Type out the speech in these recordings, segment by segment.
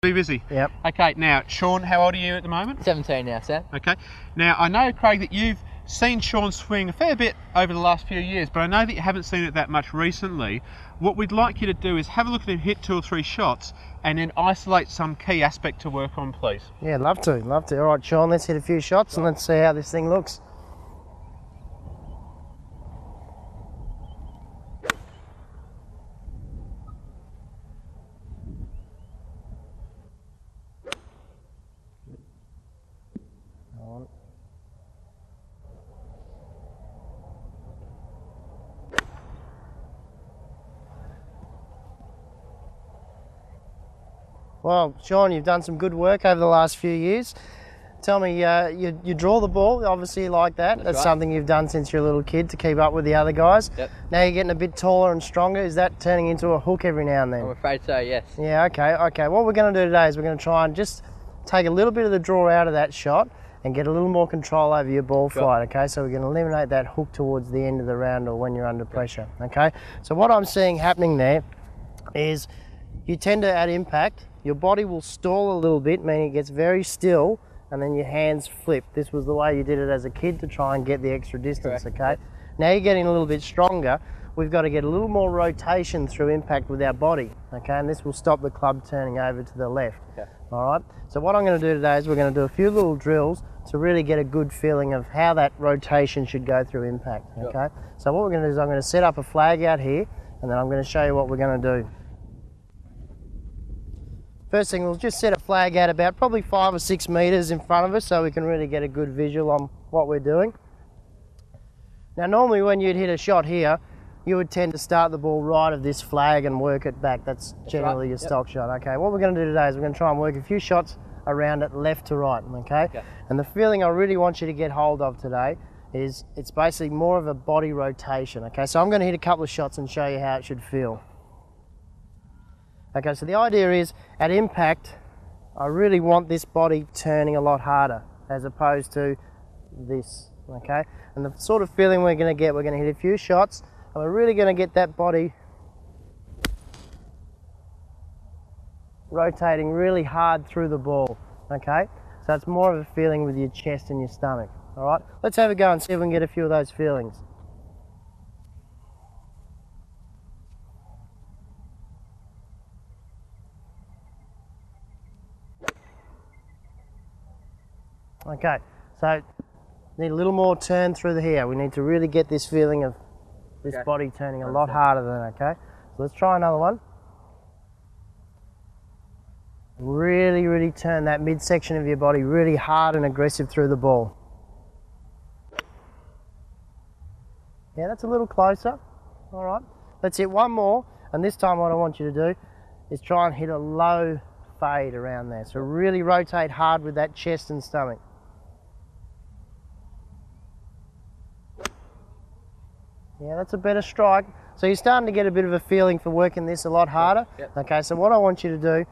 Be busy. Yep. Okay, now, Sean, how old are you at the moment? 17 now, Sam. Okay. Now, I know, Craig, that you've seen Sean swing a fair bit over the last few years, but I know that you haven't seen it that much recently. What we'd like you to do is have a look at him hit two or three shots and then isolate some key aspect to work on, please. Yeah, love to, love to. All right, Sean, let's hit a few shots and let's see how this thing looks. Well, Sean, you've done some good work over the last few years. Tell me, uh, you, you draw the ball, obviously like that. That's, right. something you've done since you're a little kid to keep up with the other guys. Yep. Now you're getting a bit taller and stronger. Is that turning into a hook every now and then? I'm afraid so, yes. Yeah, okay, okay. What we're going to do today is we're going to try and just take a little bit of the draw out of that shot and get a little more control over your ball Sure. flight, okay? So we're going to eliminate that hook towards the end of the round or when you're under pressure, okay? So what I'm seeing happening there is you tend to, at impact, your body will stall a little bit, meaning it gets very still, and then your hands flip. This was the way you did it as a kid to try and get the extra distance, Correct. okay? Now you're getting a little bit stronger. We've got to get a little more rotation through impact with our body, okay? And this will stop the club turning over to the left. Okay. All right. So what I'm going to do today is we're going to do a few little drills to really get a good feeling of how that rotation should go through impact. Okay. So what we're going to do is I'm going to set up a flag out here, and then I'm going to show you what we're going to do. First thing, we'll just set a flag out about probably five or six meters in front of us, so we can really get a good visual on what we're doing. Now, normally when you'd hit a shot here, you would tend to start the ball right of this flag and work it back. That's generally your Yep. stock shot. Okay, what we're going to do today is we're going to try and work a few shots around it left to right. Okay, Okay. and the feeling I really want you to get hold of today is it's basically more of a body rotation. Okay, so I'm going to hit a couple of shots and show you how it should feel. Okay, so the idea is at impact, I really want this body turning a lot harder as opposed to this. Okay, and the sort of feeling we're going to get, we're going to hit a few shots, and we're really going to get that body rotating really hard through the ball. Okay, so it's more of a feeling with your chest and your stomach. All right, let's have a go and see if we can get a few of those feelings. Okay, so need a little more turn through the here. We need to really get this feeling of this Okay. body turning a lot harder than okay. So let's try another one. Really, really turn that midsection of your body really hard and aggressive through the ball. Yeah, that's a little closer. All right, let's hit one more. And this time, what I want you to do is try and hit a low fade around there. So really rotate hard with that chest and stomach. Yeah, that's a better strike. So you're starting to get a bit of a feeling for working this a lot harder. Yep. Okay, so what I want you to do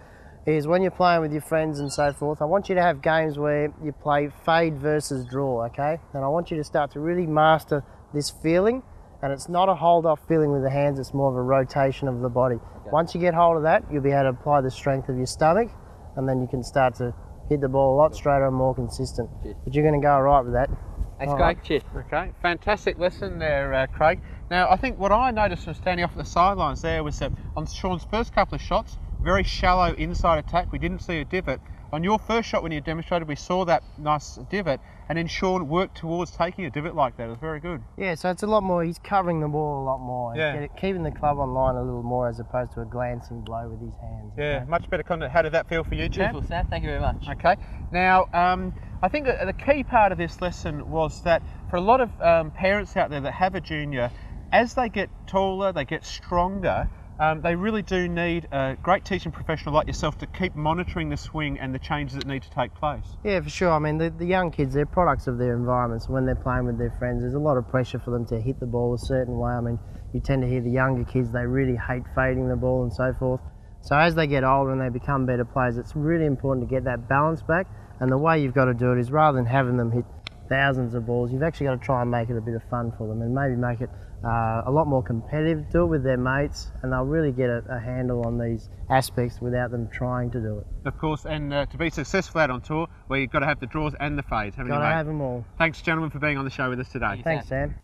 is when you're playing with your friends and so forth, I want you to have games where you play fade versus draw, okay? And I want you to start to really master this feeling. And it's not a hold off feeling with the hands, it's more of a rotation of the body. Once you get hold of that, you'll be able to apply the strength of your stomach, and then you can start to hit the ball a lot straighter and more consistent. But you're going to go all right with that. Thanks, All right. Cheers. Okay, fantastic lesson there, uh, Craig. Now, I think what I noticed from standing off the sidelines there was that on Sean's first couple of shots, very shallow inside attack. We didn't see a divot. On your first shot, when you demonstrated, we saw that nice divot, and then Sean worked towards taking a divot like that. It was very good. Yeah, so it's a lot more. He's covering the ball a lot more. and Yeah. it- keeping the club on line a little more as opposed to a glancing blow with his hands. Yeah, okay? much better content. How did that feel for you, champ? Beautiful, Sam. Thank you very much. Okay. Now, um, I think the key part of this lesson was that for a lot of um, parents out there that have a junior, as they get taller, they get stronger. Um, they really do need a great teaching professional like yourself to keep monitoring the swing and the changes that need to take place. Yeah, for sure. I mean, the, the young kids, they're products of their environment. So when they're playing with their friends, there's a lot of pressure for them to hit the ball a certain way. I mean, you tend to hear the younger kids, they really hate fading the ball and so forth. So as they get older and they become better players, it's really important to get that balance back. And the way you've got to do it is rather than having them hit thousands of balls. You've actually got to try and make it a bit of fun for them and maybe make it uh, a lot more competitive. Do it with their mates, and they'll really get a, a handle on these aspects without them trying to do it. Of course, and uh, to be successful out on tour, well, you've got to have the draws and the fades, haven't Got you, to mate? have them all. Thanks, gentlemen, for being on the show with us today. Thanks, Sam.